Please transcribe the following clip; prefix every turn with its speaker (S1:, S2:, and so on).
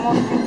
S1: estamos